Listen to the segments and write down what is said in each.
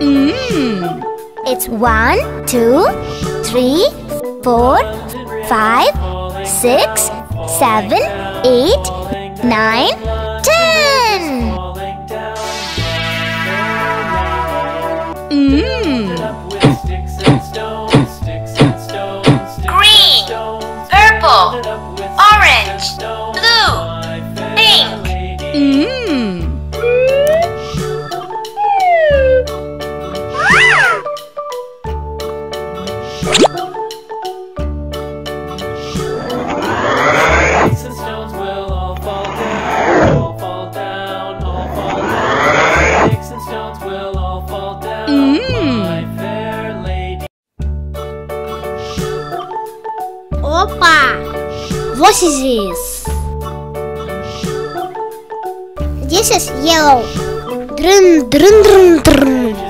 Mmm. It's one, two, three, four, five, six, seven, eight, nine, ten. Mmm. Green, purple, orange, blue, pink. Mmm. shall all fall down, mm. my fair lady. Opa! What is this? This is yellow. Drum, drum, drum, drum.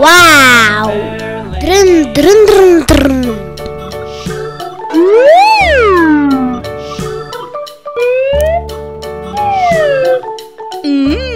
Wow! Drun, drun, drun, drun. Mmm.